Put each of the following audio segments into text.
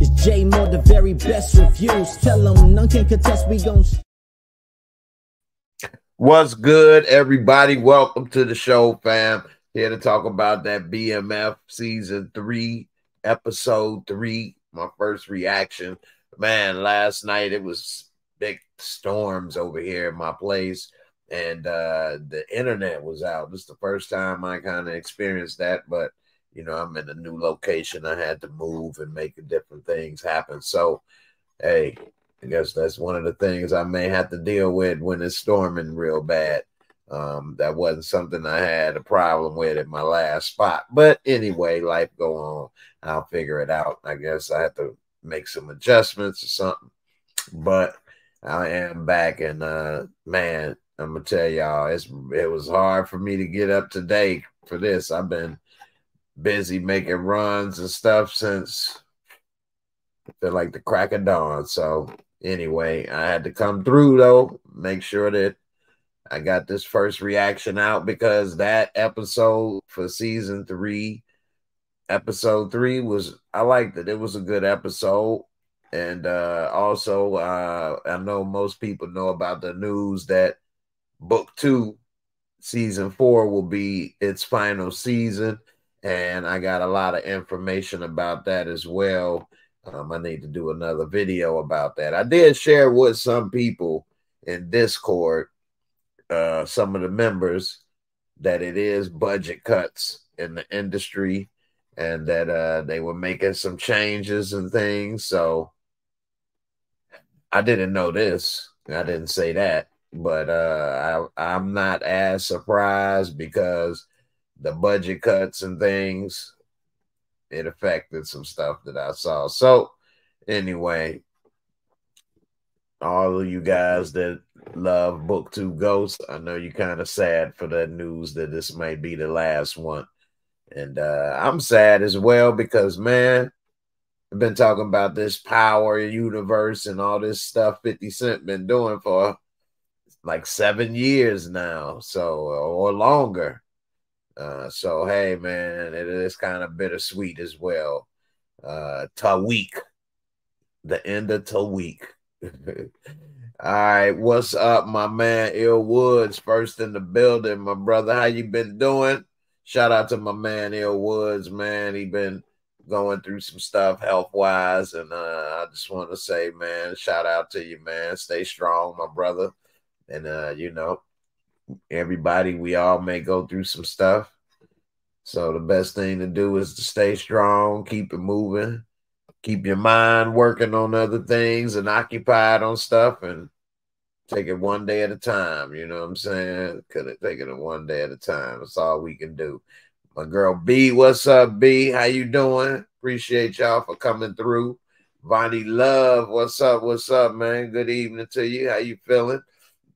It's J Mo, the very best reviews. Tell them none can contest, we gon' What's good, everybody? Welcome to the show, fam. Here to talk about that BMF season three, episode three. My first reaction. Man, last night it was big storms over here in my place, and uh the internet was out. This is the first time I kind of experienced that, but you know, I'm in a new location. I had to move and make different things happen. So, hey, I guess that's one of the things I may have to deal with when it's storming real bad. Um, that wasn't something I had a problem with at my last spot. But anyway, life go on. I'll figure it out. I guess I have to make some adjustments or something. But I am back and uh man, I'm gonna tell y'all it's it was hard for me to get up today for this. I've been busy making runs and stuff since feel like the crack of dawn. So anyway, I had to come through though, make sure that I got this first reaction out because that episode for season three, episode three was I liked it. It was a good episode. And uh also uh I know most people know about the news that book two, season four will be its final season. And I got a lot of information about that as well um, I need to do another video about that. I did share with some people in Discord, uh, some of the members, that it is budget cuts in the industry and that uh, they were making some changes and things. So I didn't know this. I didn't say that, but uh, I, I'm not as surprised because the budget cuts and things it affected some stuff that I saw. So anyway, all of you guys that love book two ghosts, I know you're kind of sad for the news that this might be the last one. And uh, I'm sad as well because man, I've been talking about this power universe and all this stuff 50 Cent been doing for like seven years now, so or longer. Uh, so hey, man, it is kind of bittersweet as well. Uh, Tariq, the end of Tariq. All right, what's up, my man? Ill Woods, first in the building, my brother. How you been doing? Shout out to my man Ill Woods, man. He been going through some stuff health wise, and uh, I just want to say, man, shout out to you, man. Stay strong, my brother. And uh, you know, everybody, we all may go through some stuff. So the best thing to do is to stay strong, keep it moving, keep your mind working on other things and occupied on stuff and take it one day at a time. You know what I'm saying? Could it take it one day at a time. That's all we can do. My girl B, what's up, B? How you doing? Appreciate y'all for coming through. Vonnie Love, what's up? What's up, man? Good evening to you. How you feeling?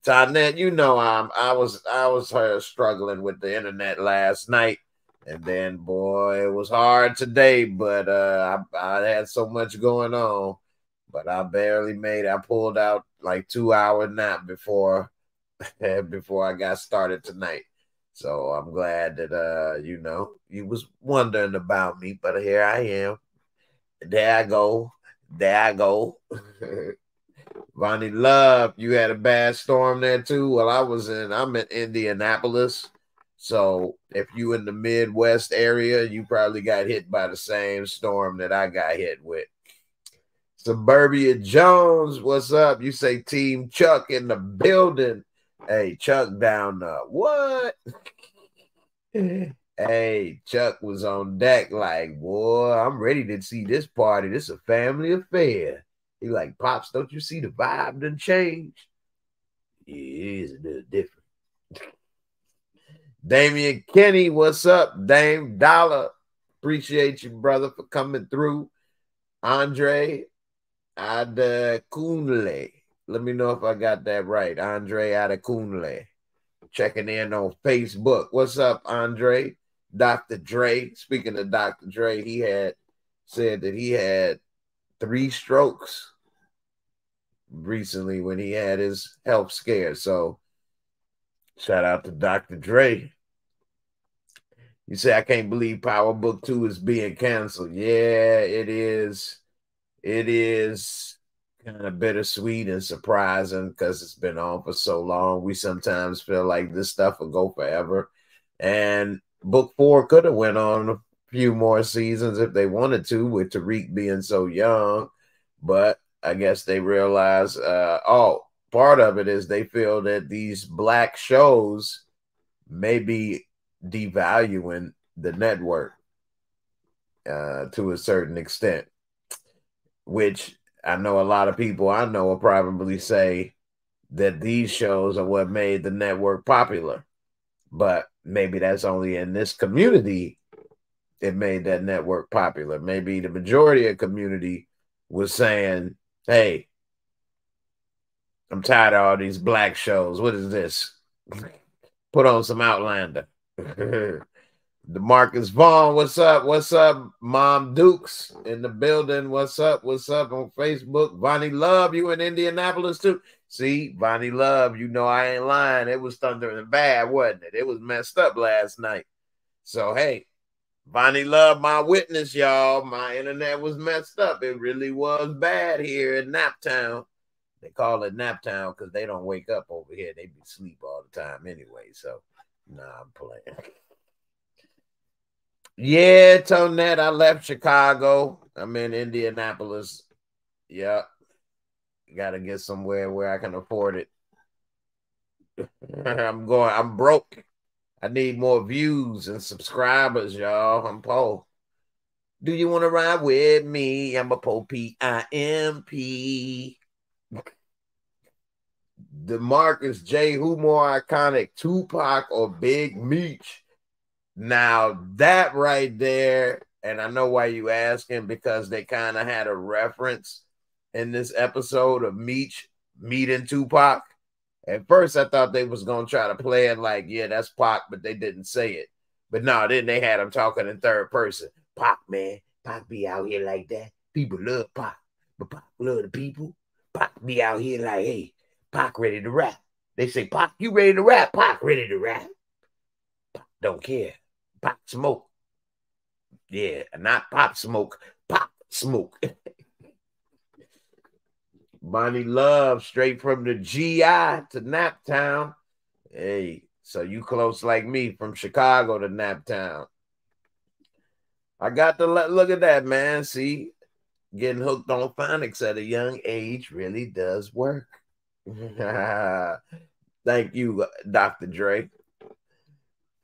Tonette, you know I'm I was I was uh, struggling with the internet last night. And then boy, it was hard today, but uh I, I had so much going on. But I barely made it. I pulled out like two hour nap before before I got started tonight. So I'm glad that uh, you know, you was wondering about me, but here I am. There I go. There I go. Vonnie Love, you had a bad storm there too. Well, I was in, I'm in Indianapolis. So if you in the Midwest area, you probably got hit by the same storm that I got hit with. Suburbia Jones, what's up? You say Team Chuck in the building. Hey, Chuck down the what? hey, Chuck was on deck like, boy, I'm ready to see this party. This is a family affair. He like, Pops, don't you see the vibe done change? Yeah, it is a little different. Damian Kenny, what's up? Dame Dollar, appreciate you, brother, for coming through. Andre Adakunle, let me know if I got that right. Andre Adakunle, checking in on Facebook. What's up, Andre? Dr. Dre. Speaking of Dr. Dre, he had said that he had three strokes recently when he had his health scare. So shout out to Dr. Dre. You say I can't believe Power Book 2 is being canceled. Yeah, it is. it is kind of bittersweet and surprising because it's been on for so long. We sometimes feel like this stuff will go forever. And book four could have went on a few more seasons if they wanted to, with Tariq being so young. But I guess they realize, uh, oh, part of it is they feel that these black shows may be devaluing the network uh, to a certain extent, which I know a lot of people I know will probably say that these shows are what made the network popular. But maybe that's only in this community it made that network popular. Maybe the majority of community was saying, "Hey, I'm tired of all these black shows. What is this? Put on some Outlander." Demarcus Vaughn, what's up? What's up, Mom Dukes in the building? What's up? What's up on Facebook? Bonnie Love, you in Indianapolis too? See, Bonnie Love, you know I ain't lying. It was thundering bad, wasn't it? It was messed up last night. So hey, Bonnie Love, my witness, y'all. My internet was messed up. It really was bad here in Naptown. They call it Naptown because they don't wake up over here. They be sleep all the time anyway. So, nah, I'm playing. Yeah, Tonette, I left Chicago. I'm in Indianapolis. Yep. Got to get somewhere where I can afford it. I'm going, I'm broke. I need more views and subscribers, y'all. I'm Poe. Do you want to ride with me? I'm a Poe P I M P. Demarcus J. Who more iconic, Tupac or Big Meech? Now that right there, and I know why you asking because they kind of had a reference in this episode of Meech meeting Tupac. At first, I thought they was gonna try to play it like, yeah, that's Pac, but they didn't say it. But no, then they had him talking in third person. Pac, man, Pac be out here like that. People love Pac, but Pac love the people. Pac be out here like, hey, Pac ready to rap. They say, Pac, you ready to rap? Pac ready to rap. Pac don't care. Pop smoke. Yeah, not pop smoke, pop smoke. Bonnie Love, straight from the GI to Naptown. Hey, so you close like me from Chicago to Naptown. I got to look at that, man. See, getting hooked on phonics at a young age really does work. Thank you, Dr. Dre.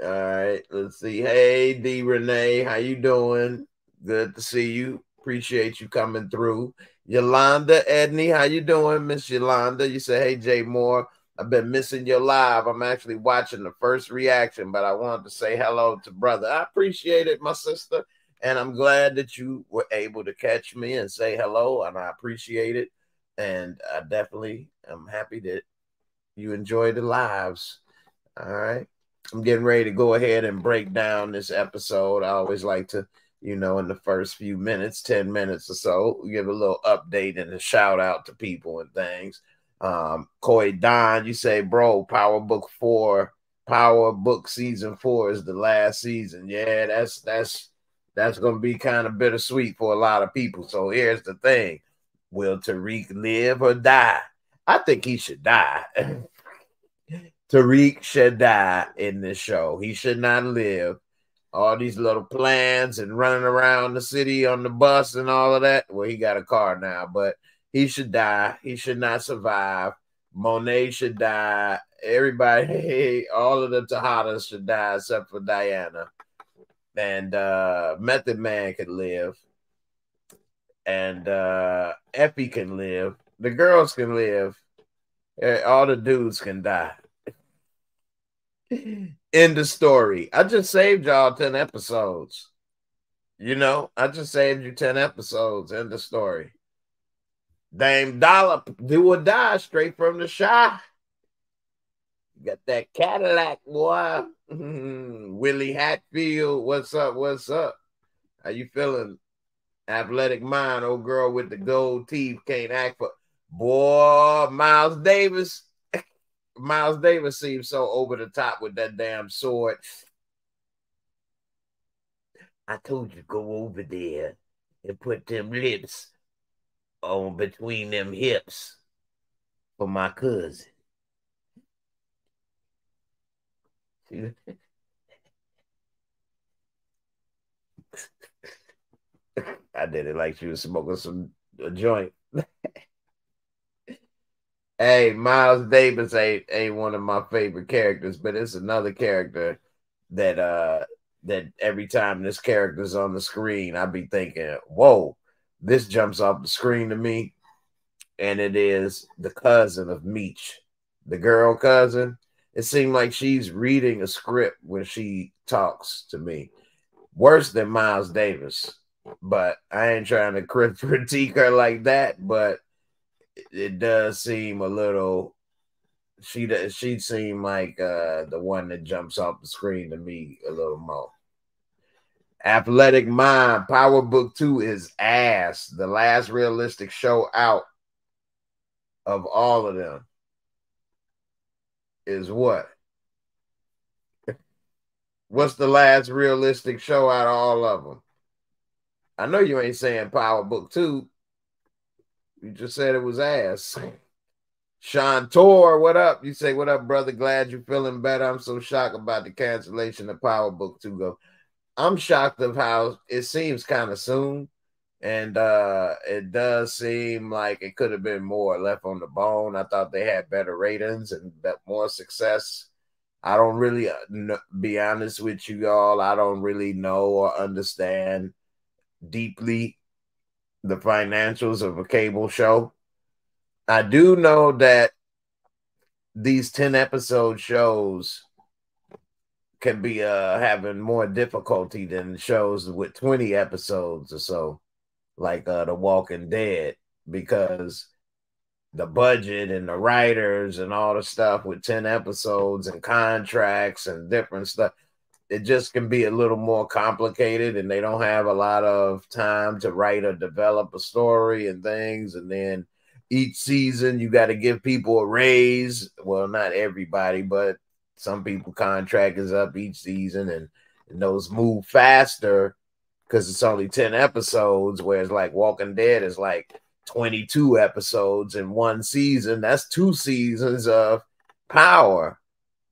All right, let's see. Hey, D Renee, how you doing? Good to see you. Appreciate you coming through. Yolanda Edney, how you doing, Miss Yolanda? You say, hey, Jay Moore, I've been missing your live. I'm actually watching the first reaction, but I wanted to say hello to brother. I appreciate it, my sister, and I'm glad that you were able to catch me and say hello, and I appreciate it. And I definitely am happy that you enjoy the lives. All right. I'm getting ready to go ahead and break down this episode. I always like to, you know, in the first few minutes, 10 minutes or so, give a little update and a shout out to people and things. Um, Coy Don, you say, bro, Power Book Four, Power Book Season Four is the last season. Yeah, that's that's that's gonna be kind of bittersweet for a lot of people. So here's the thing: Will Tariq live or die? I think he should die. Tariq should die in this show. He should not live. All these little plans and running around the city on the bus and all of that. Well, he got a car now, but he should die. He should not survive. Monet should die. Everybody, all of the Tejadas should die except for Diana. And uh Method Man could live. And uh Effie can live. The girls can live. Eh, all the dudes can die. End the story. I just saved y'all 10 episodes. You know, I just saved you 10 episodes. End the story. Dame Dollar, do or die straight from the shot. Got that Cadillac, boy. Willie Hatfield, what's up? What's up? How you feeling? Athletic mind, old girl with the gold teeth can't act for boy. Miles Davis, Miles Davis seems so over the top with that damn sword. I told you go over there and put them lips on between them hips for my cousin. I did it like she was smoking some a joint. hey, Miles Davis ain't ain't one of my favorite characters, but it's another character that uh that every time this character's on the screen, I be thinking, whoa, this jumps off the screen to me. And it is the cousin of Meech, the girl cousin. It seemed like she's reading a script when she talks to me. Worse than Miles Davis but I ain't trying to critique her like that. But it does seem a little. She does. She seemed like uh, the one that jumps off the screen to me a little more. Athletic Mind Power Book Two is ass. The last realistic show out of all of them is what? What's the last realistic show out of all of them? I know you ain't saying Power Book 2. You just said it was ass. Sean Tor, what up? You say, What up, brother? Glad you're feeling better. I'm so shocked about the cancellation of Power Book 2 go. I'm shocked of how it seems kind of soon. And uh it does seem like it could have been more left on the bone. I thought they had better ratings and more success. I don't really uh, be honest with you, y'all. I don't really know or understand deeply the financials of a cable show. I do know that these 10 episode shows can be uh having more difficulty than shows with 20 episodes or so like uh The Walking Dead because the budget and the writers and all the stuff with 10 episodes and contracts and different stuff it just can be a little more complicated and they don't have a lot of time to write or develop a story and things. And then each season you got to give people a raise. Well not everybody but some people contract is up each season and, and those move faster because it's only 10 episodes whereas like walking dead is like 22 episodes in one season. That's two seasons of power.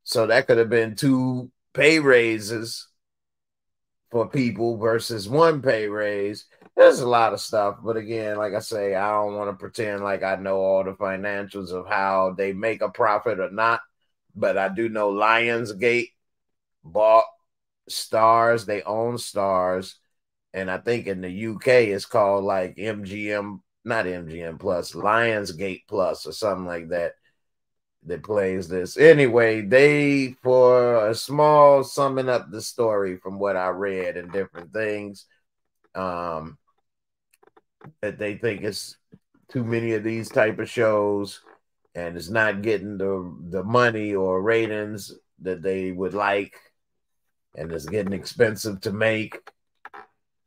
So that could have been two pay raises for people versus one pay raise. There's a lot of stuff, but again, like I say, I don't want to pretend like I know all the financials of how they make a profit or not. But I do know Lionsgate bought Starz, they own Starz. and I think in the UK it's called like MGM, not MGM Plus, Lionsgate Plus or something like that that plays this. Anyway, they for a small summing up the story from what I read and different things, um, that they think it's too many of these type of shows and it's not getting the the money or ratings that they would like and it's getting expensive to make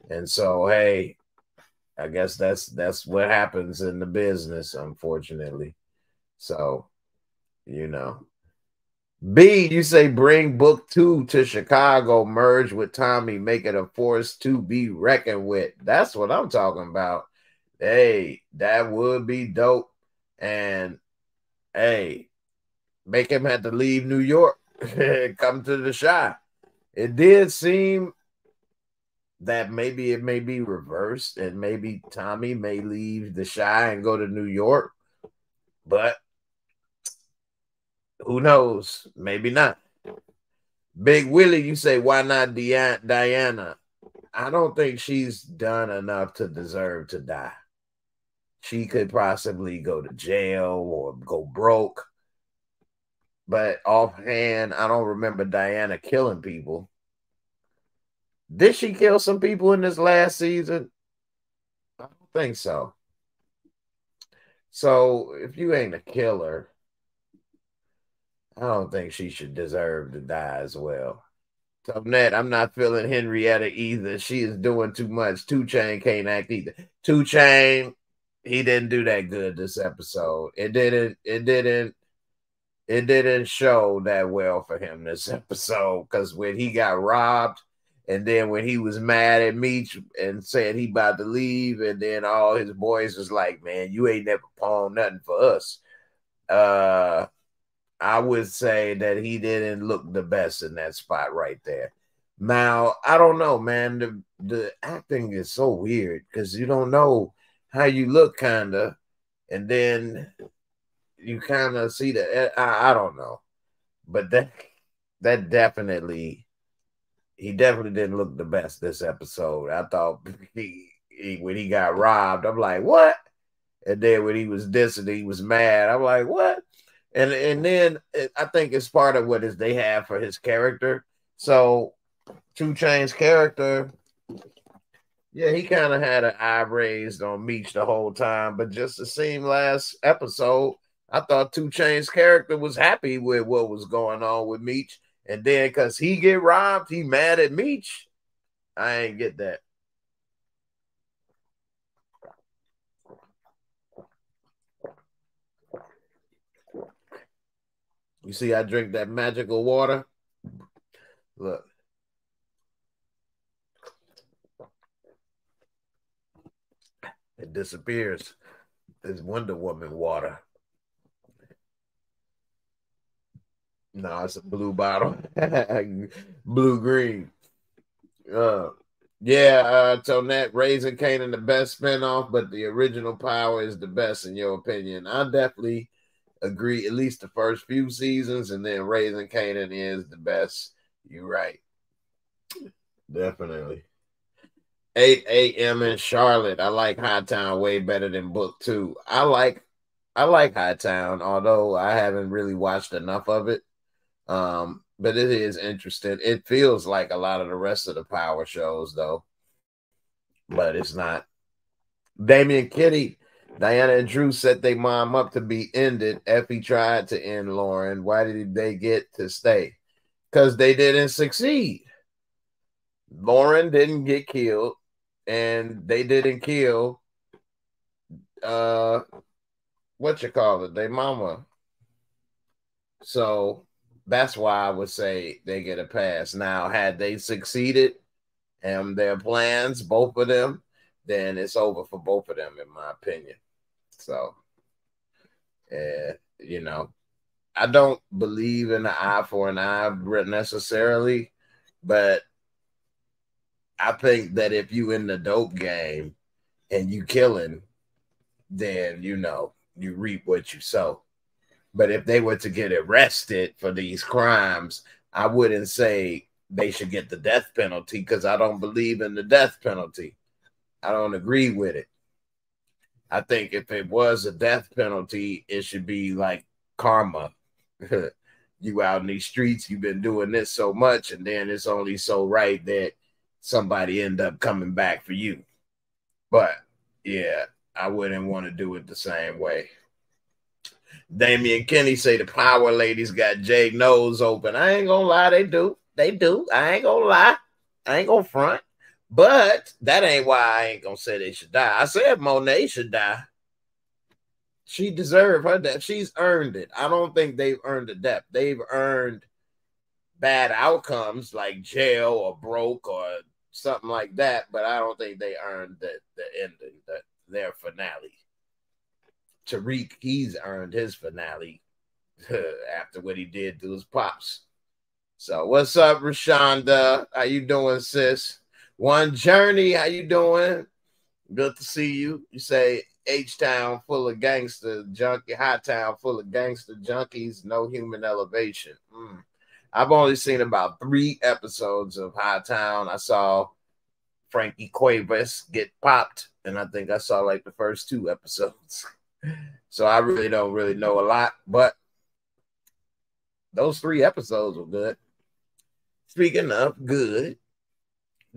and so hey i guess that's that's what happens in the business unfortunately so you know. B, you say bring book two to Chicago, merge with Tommy, make it a force to be reckoned with. That's what I'm talking about. Hey, that would be dope. And hey, make him have to leave New York, come to the shop. It did seem that maybe it may be reversed, and maybe Tommy may leave the shy and go to New York. But who knows? Maybe not. Big Willie, you say, why not Diana? I don't think she's done enough to deserve to die. She could possibly go to jail or go broke. But offhand, I don't remember Diana killing people. Did she kill some people in this last season? I don't think so. So if you ain't a killer, I don't think she should deserve to die as well. So Ned, I'm not feeling Henrietta either. She is doing too much. 2 Chain can't act either. 2 Chain, he didn't do that good this episode. It didn't. It didn't. It didn't show that well for him this episode because when he got robbed And then when he was mad at Meech and said he about to leave, and then all his boys was like, "Man, you ain't never pawned nothing for us." Uh, I would say that he didn't look the best in that spot right there. Now, I don't know, man. The the acting is so weird because you don't know how you look, kinda, and then you kind of see that. Eh, I, I don't know, but that that definitely he definitely didn't look the best this episode. I thought he, he when he got robbed, I'm like, what? And then when he was dissing, he was mad. I'm like, what? And and then I think it's part of what is they have for his character. So 2 Chainz character, yeah, he kind of had an eye raised on Meech the whole time, but just the same last episode, I thought 2 Chainz character was happy with what was going on with Meech, and then because he get robbed, he mad at Meech. I ain't get that. You see, I drink that magical water. Look. It disappears. It's Wonder Woman water. No, it's a blue bottle. blue green. Uh yeah, uh Tonette, Raising Kanan the best spinoff, but the original power is the best in your opinion. I definitely agree, at least the first few seasons, and then Raising Kanan is the best. You're right. Definitely. 8 a.m. in Charlotte. I like Hightown way better than Book Two. I like I like Hightown, although I haven't really watched enough of it. Um, but it is interesting. It feels like a lot of the rest of the power shows, though. But it's not. Damien Kitty, Diana and Dru set their mom up to be ended. Effie tried to end Lauren. Why did they get to stay? Because they didn't succeed. Lauren didn't get killed and they didn't kill uh what you call it, their mama. So that's why I would say they get a pass. Now, had they succeeded and their plans, both of them, then it's over for both of them, in my opinion. So, uh, you know, I don't believe in the eye for an eye necessarily, but I think that if you in the dope game and you killing, then you know you reap what you sow. But if they were to get arrested for these crimes, I wouldn't say they should get the death penalty because I don't believe in the death penalty. I don't agree with it. I think if it was a death penalty, it should be like karma. you out in these streets, you've been doing this so much, and then it's only so right that somebody end up coming back for you. But yeah, I wouldn't want to do it the same way. Damian Kenny say the power ladies got Jay nose open. I ain't gonna lie, they do. They do. I ain't gonna lie. I ain't gonna front. But that ain't why I ain't gonna say they should die. I said Monet should die. She deserved her death. She's earned it. I don't think they've earned the death. They've earned bad outcomes like jail or broke or something like that, but I don't think they earned the, the ending, the, their finale. Tariq, he's earned his finale after what he did to his pops. So what's up, Rashonda? How you doing, sis? One journey, how you doing? Good to see you. You say H Town full of gangster junkie, High Town full of gangster junkies, no human elevation. Mm. I've only seen about three episodes of High Town. I saw Frankie Cuevas get popped, and I think I saw like the first two episodes. So I really don't really know a lot, but those three episodes were good. Speaking of good,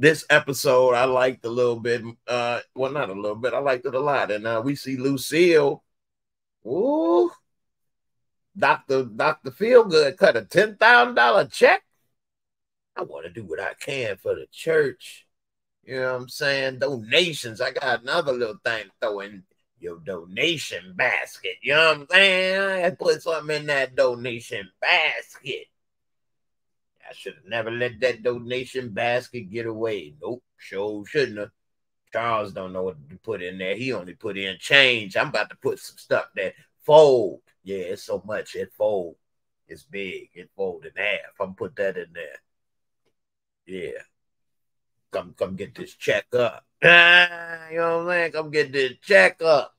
this episode I liked a little bit. Uh, well, not a little bit. I liked it a lot, and uh, we see Lucille. Ooh, Dr. Dr. Feelgood cut a $10,000 check. I want to do what I can for the church. You know what I'm saying? Donations. I got another little thing to throw in your donation basket. You know what I'm saying? I put something in that donation basket. I should have never let that donation basket get away. Nope, sure shouldn't have. Charles don't know what to put in there. He only put in change. I'm about to put some stuff that fold. Yeah, it's so much. It fold. It's big. It fold in half. I'm put that in there. Yeah. Come come get this check up. You know what I'm saying? Come get this check up.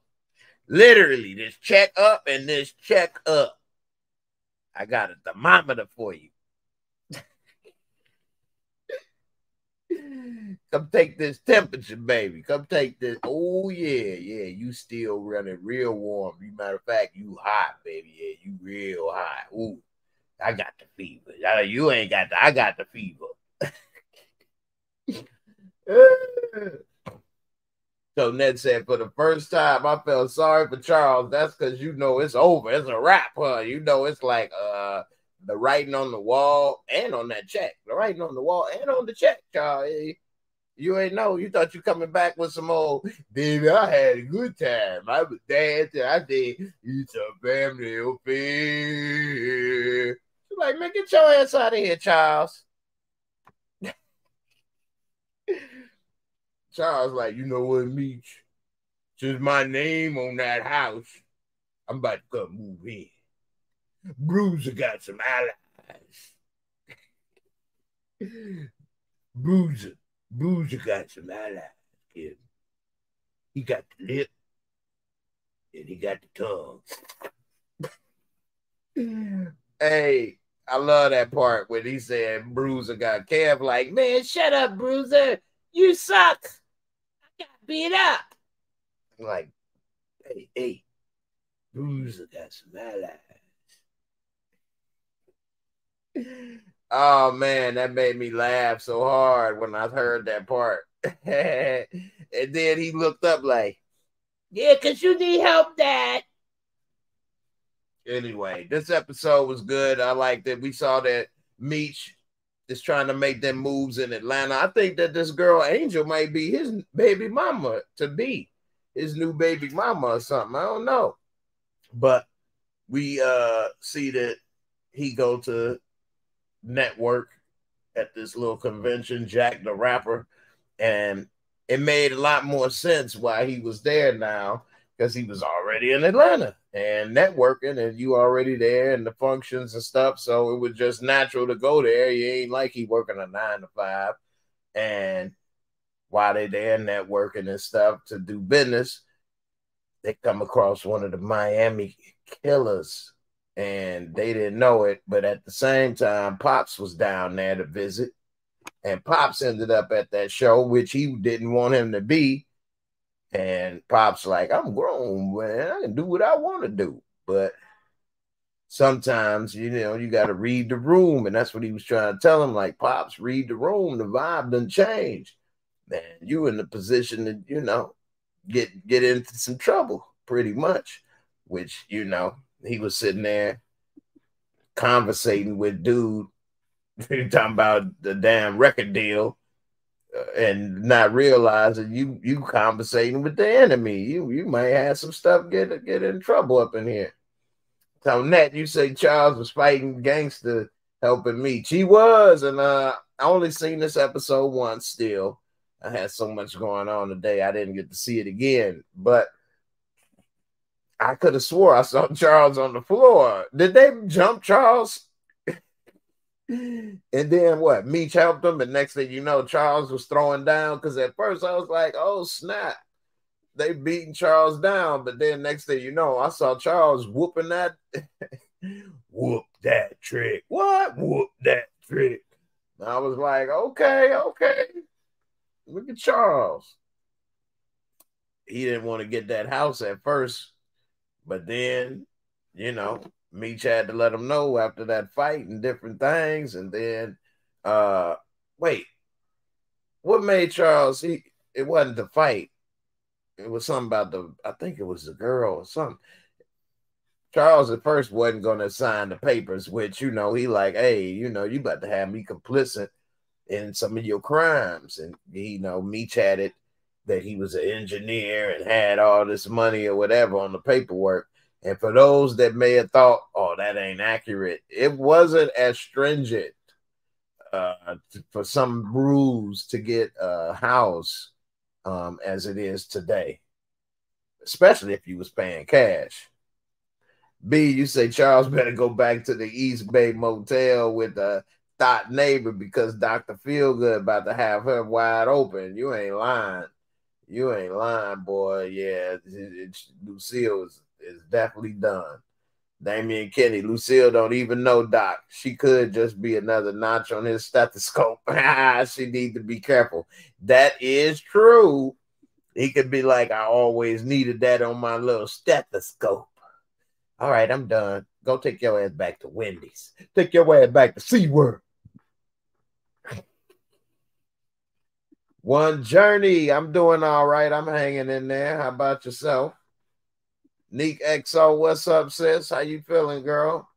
Literally, this check up and this check up. I got a thermometer for you. Come take this temperature, baby. Come take this. Oh, yeah, yeah. You still running real warm. You matter of fact, you hot, baby. Yeah, you real hot. Ooh, I got the fever. You ain't got the, I got the fever. so Ned said, for the first time, I felt sorry for Charles. That's because you know it's over. It's a wrap, huh? You know it's like uh the writing on the wall and on that check. The writing on the wall and on the check, Charlie. Eh, you ain't know. You thought you coming back with some old baby. I had a good time. I was dancing. I did it's a family affair. Like, man, get your ass out of here, Charles. Charles, like, you know what, Meech? Since my name on that house, I'm about to come move in. Bruiser got some allies. Bruiser, Bruiser got some allies, kid. He got the lip and he got the tongue. hey, I love that part when he said Bruiser got Kev like, man, shut up, Bruiser. You suck. I got beat up. Like, hey, hey, Bruiser got some allies. Oh man, that made me laugh so hard when I heard that part. and then he looked up like, Yeah, because you need help, Dad. Anyway, this episode was good. I liked it. We saw that Meech is trying to make them moves in Atlanta. I think that this girl Angel might be his baby mama to be his new baby mama or something. I don't know. But we uh see that he go to network at this little convention, Jack the Rapper, and it made a lot more sense why he was there now because he was already in Atlanta and networking, and you already there and the functions and stuff. So it was just natural to go there. You ain't like he working a nine to five, and while they there networking and stuff to do business, they come across one of the Miami killers and they didn't know it. But at the same time, Pops was down there to visit, and Pops ended up at that show, which he didn't want him to be. And Pops like, I'm grown, man. I can do what I want to do, but sometimes you know you got to read the room, and that's what he was trying to tell him. Like, Pops, read the room. The vibe doesn't change. Man, you in the position to you know get get into some trouble, pretty much. Which you know he was sitting there conversating with dude You talking about the damn record deal uh, and not realizing you you conversating with the enemy. You you might have some stuff get get in trouble up in here. So Nat, you say Charles was fighting gangster helping me. She was, and uh I only seen this episode once still. I had so much going on today, I didn't get to see it again. But I could have swore I saw Charles on the floor. Did they jump Charles? and then what? Meech helped him, and next thing you know, Charles was throwing down. Because at first I was like, "Oh snap!" They beating Charles down, but then next thing you know, I saw Charles whooping that, whoop that trick. What? Whoop that trick. I was like, okay, okay. Look at Charles. He didn't want to get that house at first but then, you know, Meech had to let him know after that fight and different things. And then, uh, wait, what made Charles? He it wasn't the fight. It was something about the. I think it was the girl or something. Charles at first wasn't going to sign the papers, which you know he like, hey, you know, you about to have me complicit in some of your crimes, and you know, Meech had it that he was an engineer and had all this money or whatever on the paperwork. And for those that may have thought, oh, that ain't accurate, it wasn't as stringent uh, for some rules to get a house um, as it is today, especially if you was paying cash. B, you say Charles better go back to the East Bay Motel with a thought neighbor because Dr. Feelgood about to have her wide open. You ain't lying. You ain't lying, boy. Yeah, it, it, Lucille is, is definitely done. Damian Kenny, Lucille don't even know Doc. She could just be another notch on his stethoscope. she need to be careful. That is true. He could be like, I always needed that on my little stethoscope. All right, I'm done. Go take your ass back to Wendy's. Take your ass back to SeaWorld. One journey. I'm doing all right. I'm hanging in there. How about yourself? Neek XO, what's up, sis? How you feeling, girl?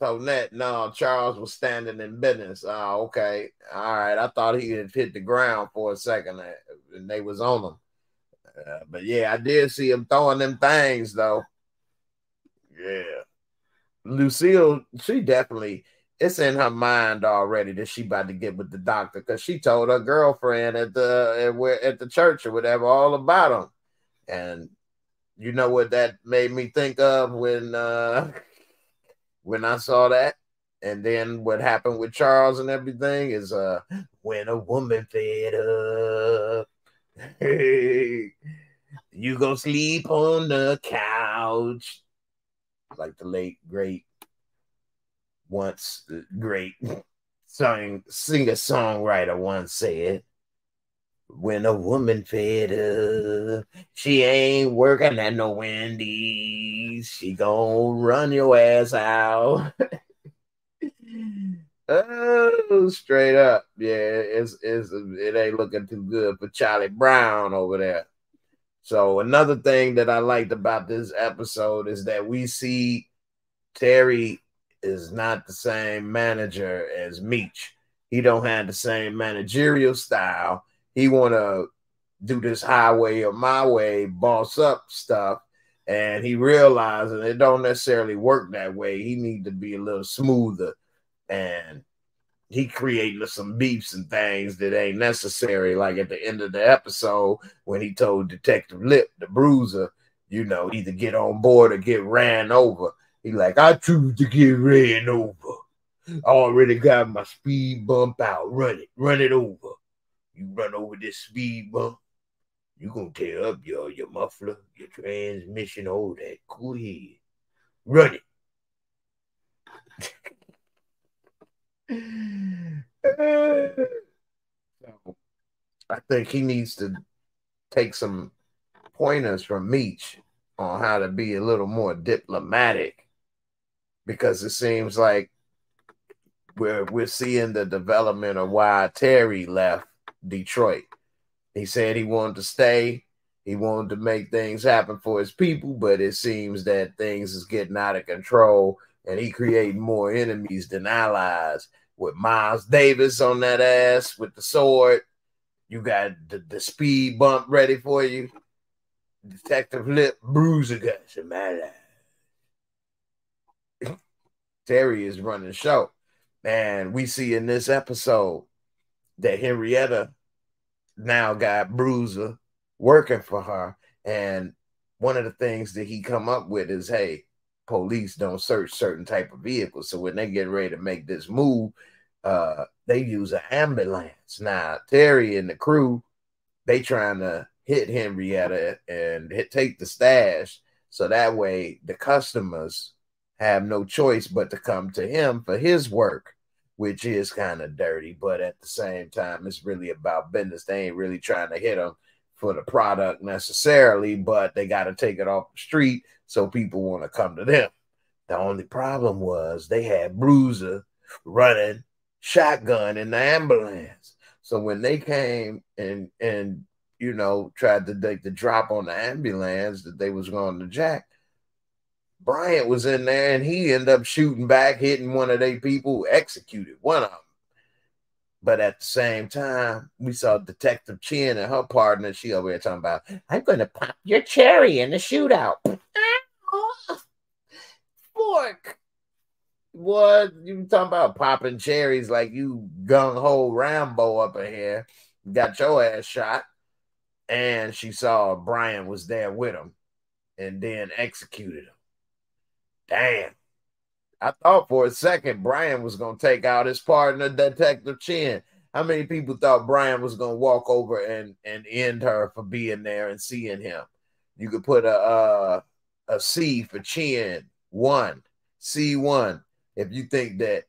So net, no, Charles was standing in business. Oh, okay. All right. I thought he had hit the ground for a second uh, and they was on him. Uh, but yeah, I did see him throwing them things though. Yeah. Lucille, she definitely it's in her mind already that she about to get with the doctor because she told her girlfriend at the at, the church or whatever all about him. And you know what that made me think of when uh when I saw that? And then what happened with Charles and everything is uh when a woman fed up. Hey, you go sleep on the couch. Like the late great once uh, great song singer songwriter once said. When a woman fed up, she ain't working at no Wendy's. She gonna run your ass out. oh, straight up, yeah, it's it's it ain't looking too good for Charlie Brown over there. So another thing that I liked about this episode is that we see Terry is not the same manager as Meech. He don't have the same managerial style he want to do this highway or my way, boss up stuff, and he realizing it don't necessarily work that way. He need to be a little smoother, and he creating some beefs and things that ain't necessary. Like at the end of the episode when he told Detective Lip, the Bruiser, you know, either get on board or get ran over. He like, I choose to get ran over. I already got my speed bump out. Run it, run it over you run over this speed bump, you gonna tear up your your muffler, your transmission, all that. Cool ahead. Run it. so I think he needs to take some pointers from Meech on how to be a little more diplomatic because it seems like we're we're seeing the development of why Terry left Detroit. He said he wanted to stay. He wanted to make things happen for his people, but it seems that things is getting out of control and he creating more enemies than allies. With Miles Davis on that ass with the sword, you got the, the speed bump ready for you. Detective Lip Bruiser got some allies. Terry is running show. And we see in this episode that Henrietta now got Bruiser working for her. And one of the things that he come up with is, hey, police don't search certain type of vehicles. So when they get ready to make this move, uh, they use an ambulance. Now Terry and the crew, they trying to hit Henrietta and hit, take the stash. So that way the customers have no choice but to come to him for his work which is kind of dirty, but at the same time, it's really about business. They ain't really trying to hit them for the product necessarily, but they got to take it off the street so people want to come to them. The only problem was they had Bruiser running shotgun in the ambulance. So when they came and and you know tried to take the drop on the ambulance that they was going to jack, Bryant was in there and he ended up shooting back, hitting one of their people, executed one of them. But at the same time, we saw Detective Chin and her partner. She over there talking about, I'm going to pop your cherry in the shootout. Fork. what you talking about popping cherries like you gung ho Rambo up in here, got your ass shot, and she saw Brian was there with him, and then executed him. Damn. I thought for a second Brian was gonna take out his partner, Detective Chin. How many people thought Brian was gonna walk over and and end her for being there and seeing him? You could put a a C for Chin one, C one if you think that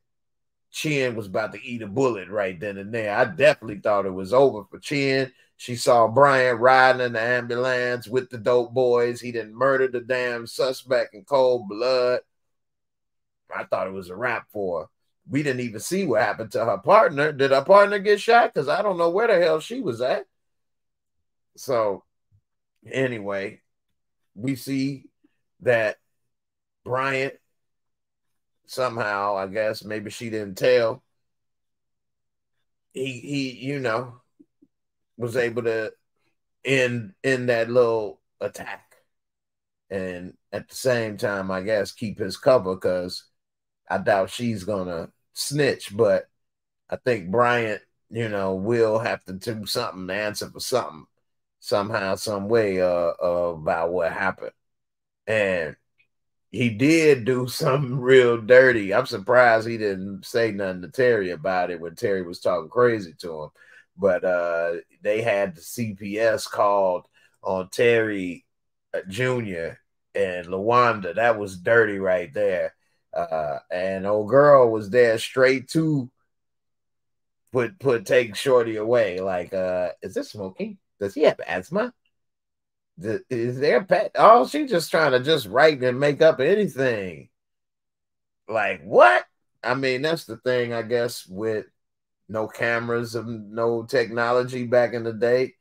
Chin was about to eat a bullet right then and there. I definitely thought it was over for Chin. She saw Brian riding in the ambulance with the dope boys. He didn't murder the damn suspect in cold blood. I thought it was a wrap for her. We didn't even see what happened to her partner. Did her partner get shot? Because I don't know where the hell she was at. So, anyway, we see that Bryant somehow, I guess, maybe she didn't tell. He he, you know, was able to end in that little attack. And at the same time, I guess keep his cover because I doubt she's gonna snitch, but I think Bryant, you know, will have to do something to answer for something somehow, some way uh, uh, about what happened. And he did do something real dirty. I'm surprised he didn't say nothing to Terry about it when Terry was talking crazy to him. But uh, they had the CPS called on Terry uh, Jr. and Lawanda. That was dirty right there. Uh, and old girl was there straight to put put take Shorty away. Like, uh, is this smoking? Does he have asthma? is there pet? Oh, she's just trying to just write and make up anything. Like what? I mean, that's the thing, I guess, with no cameras and no technology back in the day.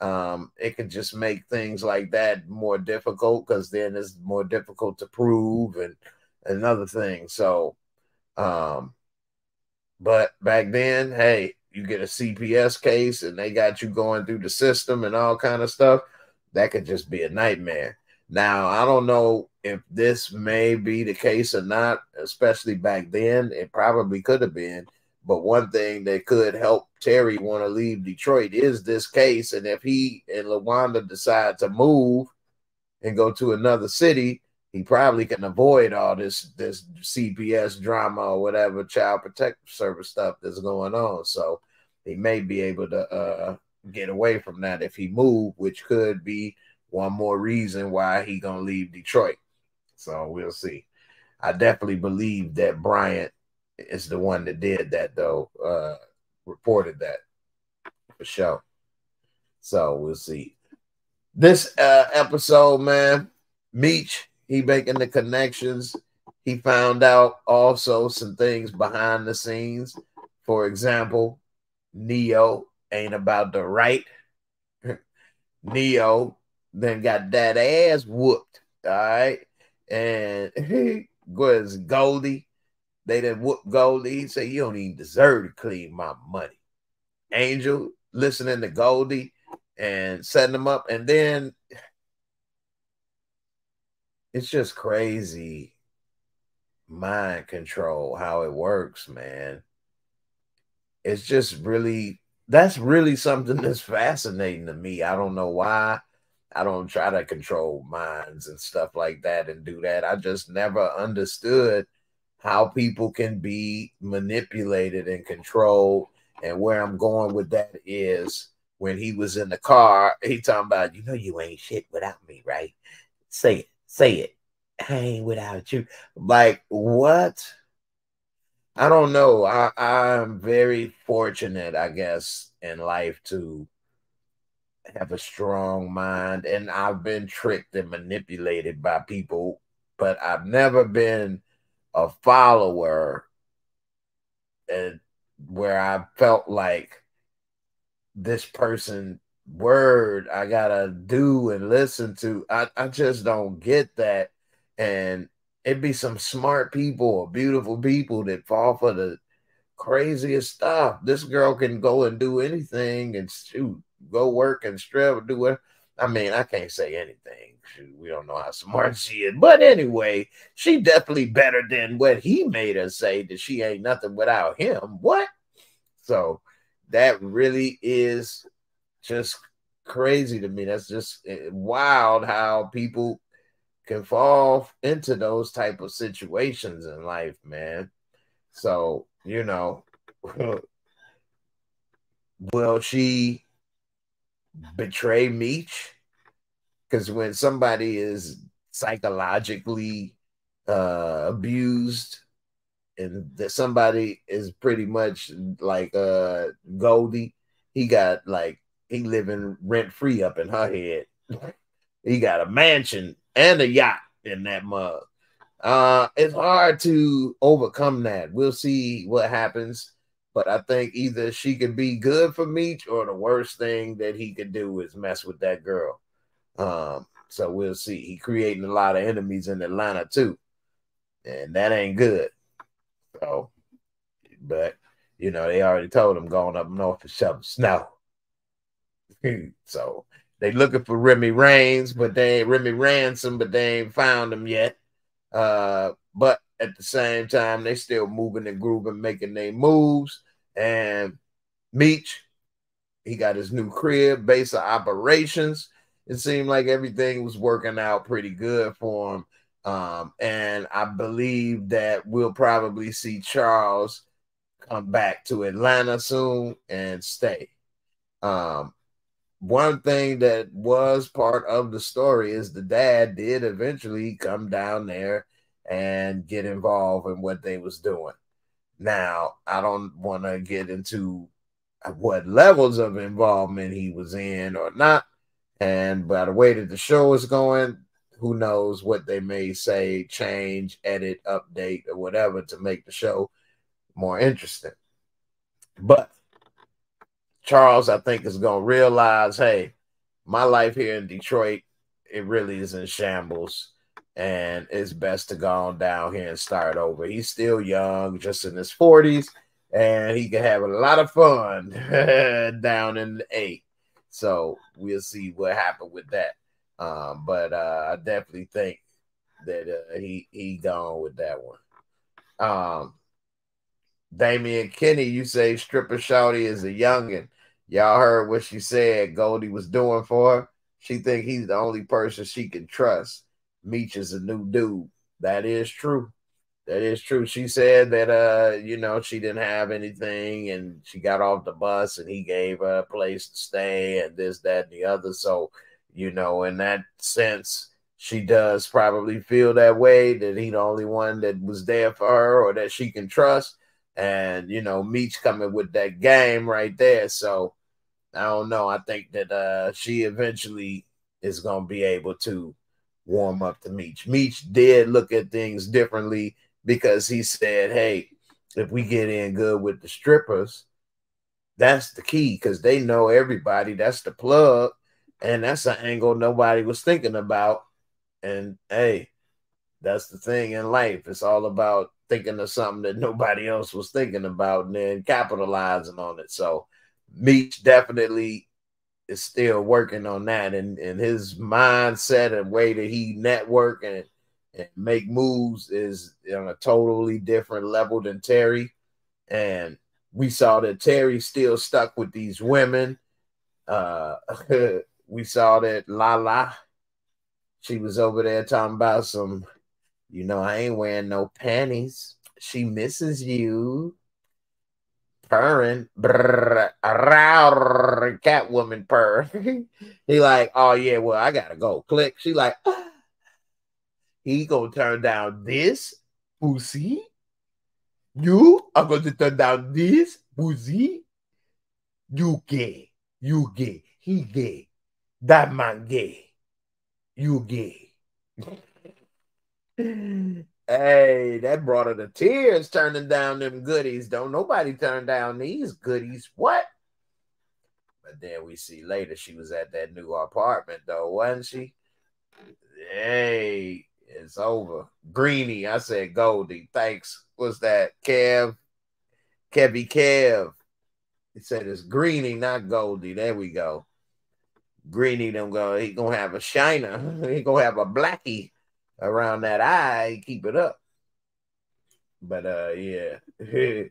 Um, it could just make things like that more difficult because then it's more difficult to prove and another thing. So, um, but back then, hey, you get a CPS case and they got you going through the system and all kind of stuff that could just be a nightmare. Now, I don't know if this may be the case or not, especially back then. It probably could have been. But one thing that could help Terry want to leave Detroit is this case. And if he and LaWanda decide to move and go to another city, he probably can avoid all this this CPS drama or whatever child protective service stuff that's going on. So he may be able to uh, get away from that if he moved, which could be one more reason why he gonna leave Detroit. So we'll see. I definitely believe that Bryant is the one that did that though, uh reported that for sure. So we'll see. This uh episode, man, Meech, he making the connections. He found out also some things behind the scenes. For example, Neo ain't about the right. Neo then got that ass whooped. All right. And he was Goldie. They done whoop Goldie. He said, You don't even deserve to clean my money. Angel listening to Goldie and setting them up. And then it's just crazy mind control how it works, man. It's just really that's really something that's fascinating to me. I don't know why. I don't try to control minds and stuff like that and do that. I just never understood how people can be manipulated and controlled. And where I'm going with that is when he was in the car, he talking about, you know, you ain't shit without me, right? Say it, say it. I ain't without you. Like, what? I don't know. I, I'm very fortunate, I guess, in life to have a strong mind. And I've been tricked and manipulated by people, but I've never been a follower and where I felt like this person word I gotta do and listen to. I, I just don't get that. And it'd be some smart people or beautiful people that fall for the craziest stuff. This girl can go and do anything and shoot, go work and strip, do it. I mean, I can't say anything. We don't know how smart she is. But anyway, she definitely better than what he made her say that she ain't nothing without him. What? So that really is just crazy to me. That's just eh, wild how people can fall into those type of situations in life, man. So, you know, will she betray Meech? Because when somebody is psychologically uh, abused and that somebody is pretty much like uh Goldie, he got like he living rent free up in her head. he got a mansion and a yacht in that mug. Uh, it's hard to overcome that. We'll see what happens. But I think either she could be good for Meech or the worst thing that he could do is mess with that girl. Um, so we'll see. He creating a lot of enemies in Atlanta too. And that ain't good. So, but you know, they already told him going up north to shovel snow. so they looking for Remy Reigns, but they ain't Remy Ransom, but they ain't found him yet. Uh, but at the same time, they still moving and grooving, making their moves. And Meech, he got his new crib, base of operations. It seemed like everything was working out pretty good for him. Um, and I believe that we'll probably see Charles come back to Atlanta soon and stay. Um, one thing that was part of the story is the dad did eventually come down there and get involved in what they was doing. Now, I don't want to get into what levels of involvement he was in or not. And by the way that the show is going, who knows what they may say, change, edit, update, or whatever to make the show more interesting. But Charles, I think, is going to realize hey, my life here in Detroit, it really is in shambles. And it's best to go on down here and start over. He's still young, just in his 40s, and he can have a lot of fun down in the eight. So we'll see what happened with that. Um, but uh, I definitely think that uh, he he gone with that one. Um, Damian Kenny, you say stripper shouty is a youngin. Y'all heard what she said Goldie was doing for her. She think he's the only person she can trust. Meech is a new dude. That is true. That is true. She said that uh, you know, she didn't have anything and she got off the bus and he gave her a place to stay and this, that, and the other. So, you know, in that sense, she does probably feel that way that he the only one that was there for her or that she can trust. And you know, Meech coming with that game right there. So I don't know. I think that uh she eventually is gonna be able to warm up to Meech. Meech did look at things differently because he said, Hey, if we get in good with the strippers, that's the key because they know everybody. That's the plug, and that's an angle nobody was thinking about. And hey, that's the thing in life. It's all about thinking of something that nobody else was thinking about and then capitalizing on it. So Meech definitely is still working on that and, and his mindset and way that he network and, and make moves is on a totally different level than Terry. And we saw that Terry still stuck with these women. Uh, we saw that Lala, she was over there talking about some you know, I ain't wearing no panties. She misses you. Purring. Brrr, Catwoman purr. he like, oh yeah, well, I gotta go. Click. She like, he gonna turn down this pussy. You are going to turn down this pussy. You gay. You gay. He gay. That man gay. You gay. Hey, that brought her to tears turning down them goodies. Don't nobody turn down these goodies. What? But then we see later she was at that new apartment though, wasn't she? Hey, it's over. Greeny, I said Goldie. Thanks. What's that? Kev. Kevy Kev. He said it's Greeny, not Goldie. There we go. Greeny don't go, he gonna have a shiner, he gonna have a blackie around that eye, keep it up. But uh yeah.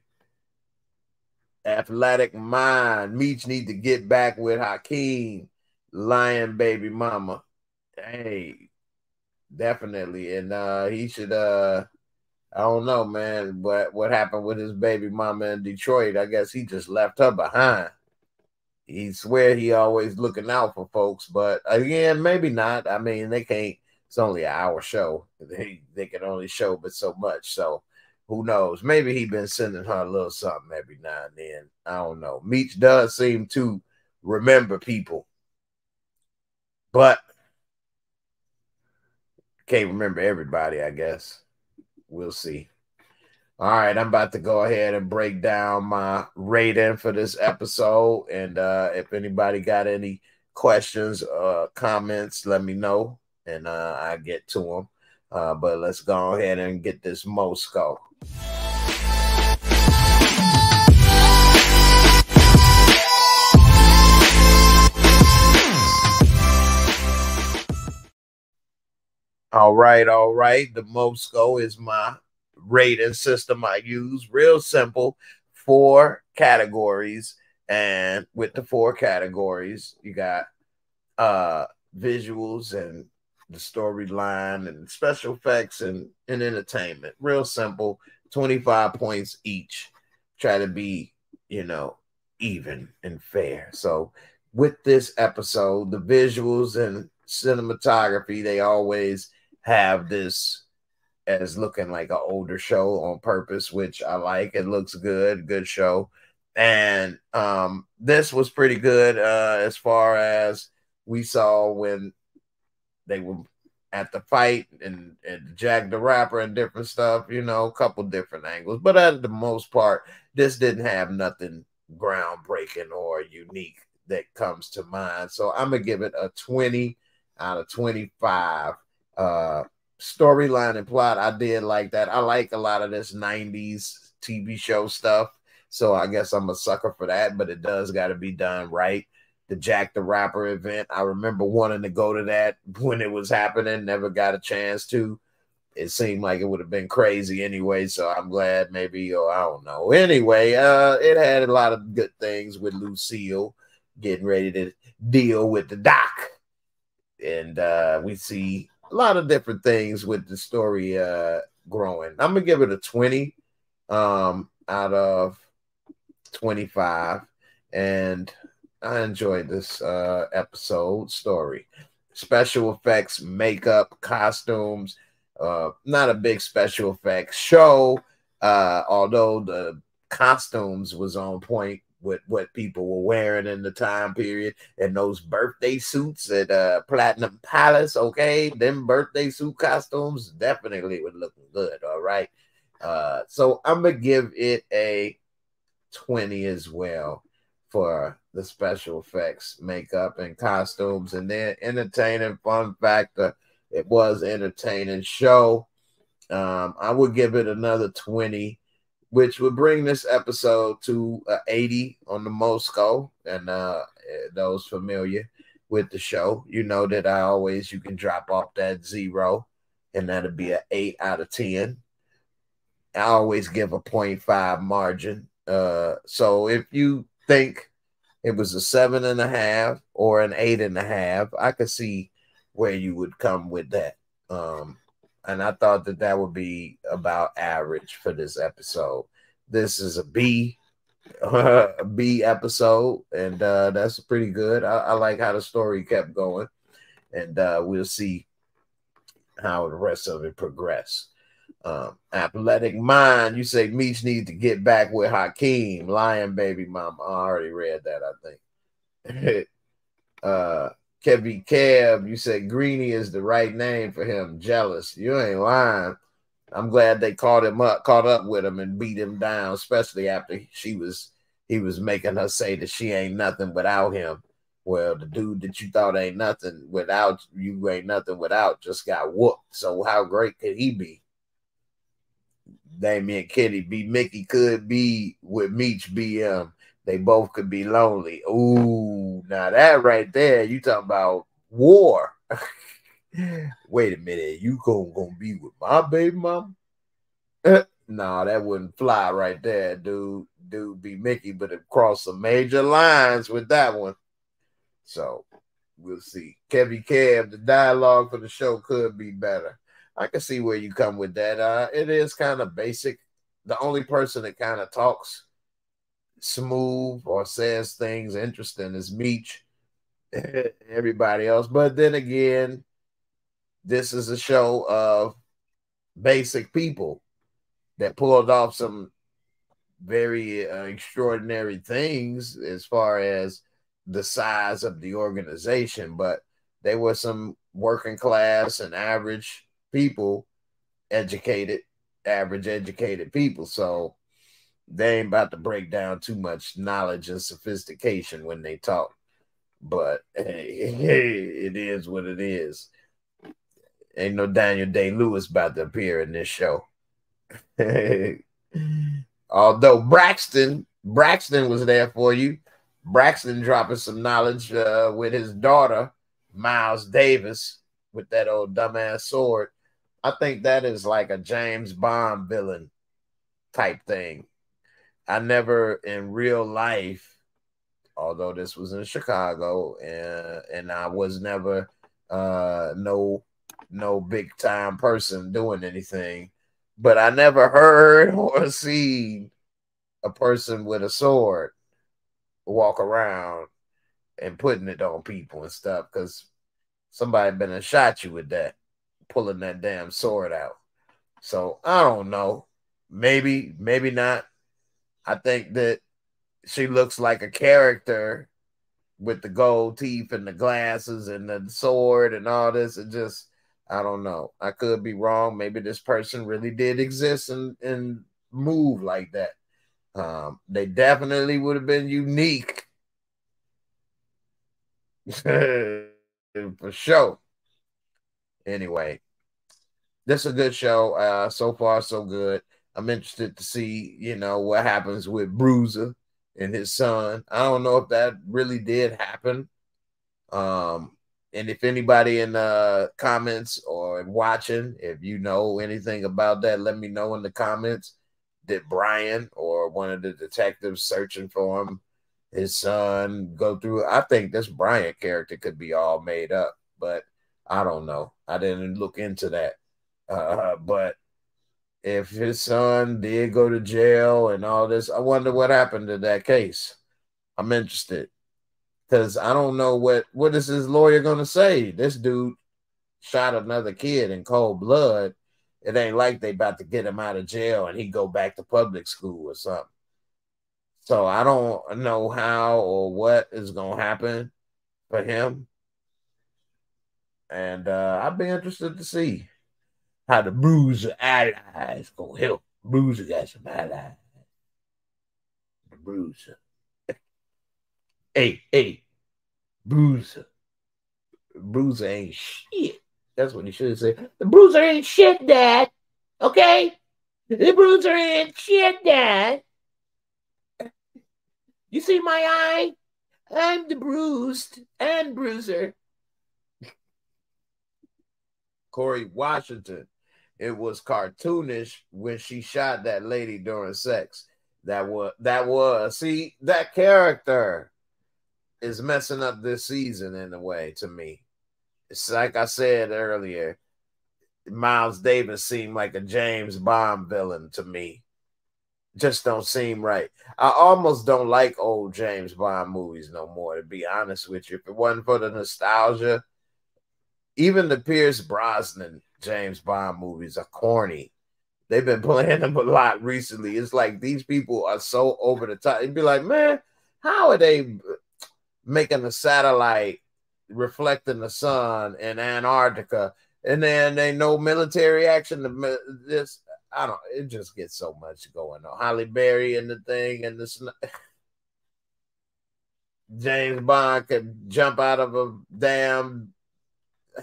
Athletic mind. Meech need to get back with Hakeem, Lion baby mama. Hey, definitely. And uh he should uh I don't know, man, what what happened with his baby mama in Detroit. I guess he just left her behind. He swear he always looking out for folks, but again, maybe not. I mean, they can't. It's only an hour show. They they can only show but so much. So who knows? Maybe he been sending her a little something every now and then. I don't know. Meech does seem to remember people, but can't remember everybody. I guess we'll see. All right, I'm about to go ahead and break down my rating for this episode. And uh, if anybody got any questions, uh, comments, let me know, and uh, I get to them. Uh, but let's go ahead and get this Moorescore. All right, all right. The Moorescore is my rating system I use. Real simple, four categories. And with the four categories, you got uh visuals and the storyline and special effects and, and entertainment. Real simple, 25 points each. Try to be, you know, even and fair. So with this episode, the visuals and cinematography, they always have this as looking like an older show on purpose, which I like. It looks good, good show. And um, this was pretty good uh, as far as we saw when they were at the fight and, and Jack the Rapper and different stuff, you know, a couple different angles. But at the most part, this didn't have nothing groundbreaking or unique that comes to mind. So I'm gonna give it a 20 out of 25. Uh storyline and plot, I did like that. I like a lot of this 90s TV show stuff. So I guess I'm a sucker for that, but it does got to be done right. The Jack the Rapper event, I remember wanting to go to that when it was happening, never got a chance to. It seemed like it would have been crazy anyway, so I'm glad maybe, or I don't know. Anyway, uh, it had a lot of good things with Lucille getting ready to deal with the doc. And uh, we see a lot of different things with the story uh growing. I'm gonna give it a 20 um out of 25 and I enjoyed this uh episode story. Special effects, makeup, costumes, uh not a big special effects show uh although the costumes was on point with what people were wearing in the time period and those birthday suits at uh, Platinum Palace. Okay, them birthday suit costumes definitely were looking good. All right, uh, so I'm gonna give it a 20 as well for the special effects, makeup, and costumes, and then entertaining fun factor. It was entertaining show. Um, I would give it another 20 which would bring this episode to uh, 80 on the Moorescore. And uh, those familiar with the show, you know that I always, you can drop off that zero and that'll be an 8 out of 10. I always give a 0.5 margin. Uh, so if you think it was a seven and a half or an eight and a half, I could see where you would come with that. Um, and I thought that that would be about average for this episode. This is a B, a B episode, and uh, that's pretty good. I, I, like how the story kept going, and uh, we'll see how the rest of it progress. Um, athletic mind, you say Meech needs to get back with Hakeem, Lion Baby Mama. I already read that, I think. uh, Kevy Kev, you said Greeny is the right name for him. Jealous. You ain't lying. I'm glad they caught him up, caught up with him and beat him down, especially after she was he was making her say that she ain't nothing without him. Well, the dude that you thought ain't nothing without you ain't nothing without just got whooped. So how great could he be? Damien Kitty be Mickey could be with Meech BM. they both could be lonely. Ooh, now that right there, you talking about war. Wait a minute, you gonna, gonna be with my baby no, nah, that wouldn't fly right there, dude. Dude, be Mickey, but it crossed some major lines with that one. So we'll see. Kevy Kev, the dialogue for the show could be better. I can see where you come with that. Uh, it is kind of basic. The only person that kind of talks smooth or says things interesting is Meech. Everybody else, but then again, this is a show of basic people that pulled off some very uh, extraordinary things as far as the size of the organization, but they were some working class and average people, educated, average educated people. So they ain't about to break down too much knowledge and sophistication when they talk. But hey, hey it is what it is. Ain't no Daniel Day Lewis about to appear in this show. Although Braxton, Braxton was there for you. Braxton dropping some knowledge uh, with his daughter, Miles Davis, with that old dumbass sword. I think that is like a James Bond villain type thing. I never in real life, although this was in Chicago, and and I was never uh no no big time person doing anything, but I never heard or seen a person with a sword walk around and putting it on people and stuff because somebody been and shot you with that, pulling that damn sword out. So I don't know. Maybe, maybe not. I think that she looks like a character with the gold teeth and the glasses and the sword and all this. It just, I don't know. I could be wrong. Maybe this person really did exist and, and move like that. Um, they definitely would have been unique for sure. Anyway, this is a good show. Uh, so far, so good. I'm interested to see, you know, what happens with Bruiser and his son. I don't know if that really did happen. Um, and if anybody in the comments or watching, if you know anything about that, let me know in the comments did Brian or one of the detectives searching for him, his son, go through? I think this Brian character could be all made up, but I don't know. I didn't look into that. Uh, but if his son did go to jail and all this, I wonder what happened to that case. I'm interested because I don't know what what is his lawyer gonna say. This dude shot another kid in cold blood it ain't like they about to get him out of jail and he go back to public school or something. So I don't know how or what is gonna happen for him. And uh, I'd be interested to see how the Bruiser allies gonna help. Bruiser got some allies. The Bruiser. hey, hey, Bruiser. Bruiser ain't shit. That's what he should say. The bruiser ain't shit, Dad. Okay? The bruiser ain't shit, Dad. You see my eye? I'm the bruised and bruiser. Corey Washington. It was cartoonish when she shot that lady during sex. That was that was see that character is messing up this season in a way to me. It's like I said earlier, Miles Davis seemed like a James Bond villain to me. Just don't seem right. I almost don't like old James Bond movies no more, to be honest with you. If it wasn't for the nostalgia, even the Pierce Brosnan James Bond movies are corny. They've been playing them a lot recently. It's like these people are so over the top. You'd be like, man, how are they making a satellite reflecting the sun in Antarctica, and then they know military action. This I don't. It just gets so much going on. Halle Berry and the thing, and this James Bond could jump out of a damn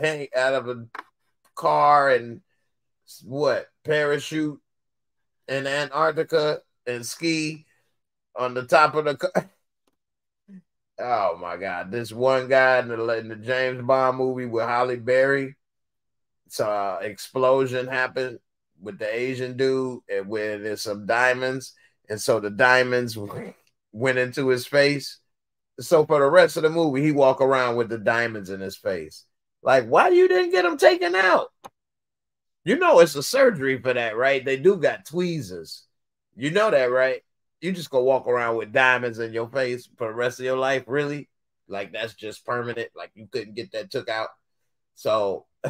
hang out of a car and what parachute in Antarctica and ski on the top of the. Car. Oh my God! This one guy in the, in the James Bond movie with Halle Berry, so explosion happened with the Asian dude, and where there's some diamonds, and so the diamonds went into his face. So for the rest of the movie, he walk around with the diamonds in his face. Like, why you didn't get them taken out? You know it's a surgery for that, right? They do got tweezers. You know that, right? You just go walk around with diamonds in your face for the rest of your life, really? Like that's just permanent. Like you couldn't get that took out. So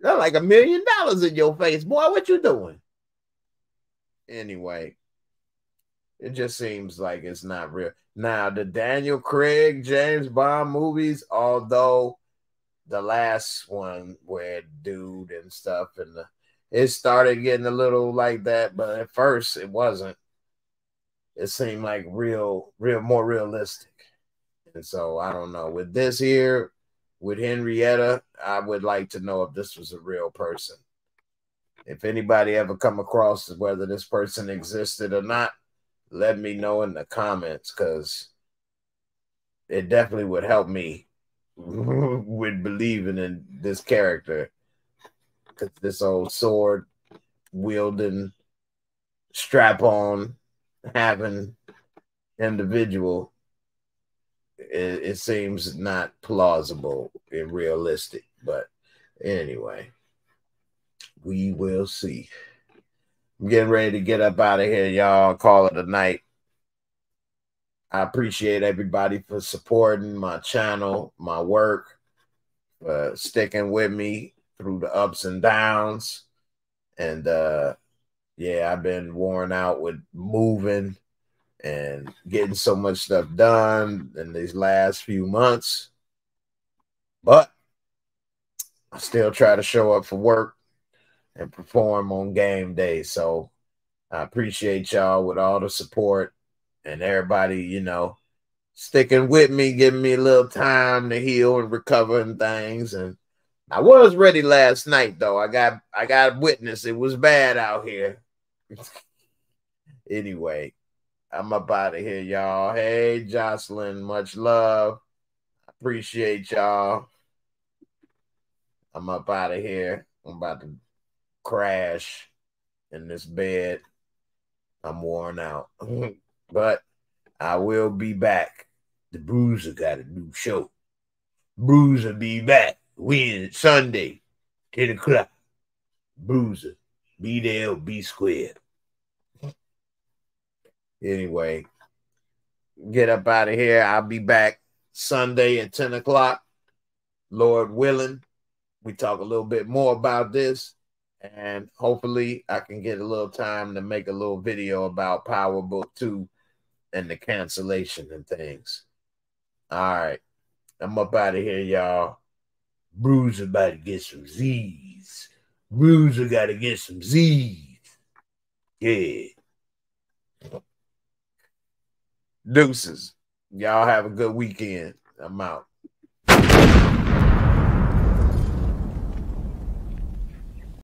they're like a million dollars in your face, boy. What you doing? Anyway, it just seems like it's not real. Now, the Daniel Craig James Bond movies, although the last one where dude and stuff and the, it started getting a little like that, but at first it wasn't. It seemed like real, real more realistic. And so I don't know. With this here, with Henrietta, I would like to know if this was a real person. If anybody ever come across whether this person existed or not, let me know in the comments because it definitely would help me with believing in this character. Because this old sword wielding, strap on, having individual, it, it seems not plausible and realistic. But anyway, we will see. I'm getting ready to get up out of here, y'all. Call it a night. I appreciate everybody for supporting my channel, my work, uh, sticking with me through the ups and downs. And uh, yeah, I've been worn out with moving and getting so much stuff done in these last few months. But I still try to show up for work and perform on game day. So I appreciate y'all with all the support and everybody, you know, sticking with me, giving me a little time to heal and recover and things. And I was ready last night though. I got I got witness. It was bad out here. anyway, I'm up out of here, y'all. Hey, Jocelyn, much love. Appreciate y'all. I'm up out of here. I'm about to crash in this bed. I'm worn out, but I will be back. The Bruiser got a new show. Bruiser be back. Win Sunday, 10 o'clock. Bruiser, be there be squared. Anyway, get up out of here. I'll be back Sunday at 10 o'clock. Lord willing, we talk a little bit more about this and hopefully I can get a little time to make a little video about Power Book 2 and the cancellation and things. All right. I'm up out of here, y'all. Bruiser about to get some Z's. Bruiser got to get some Z's. Yeah. Deuces. Y'all have a good weekend. I'm out.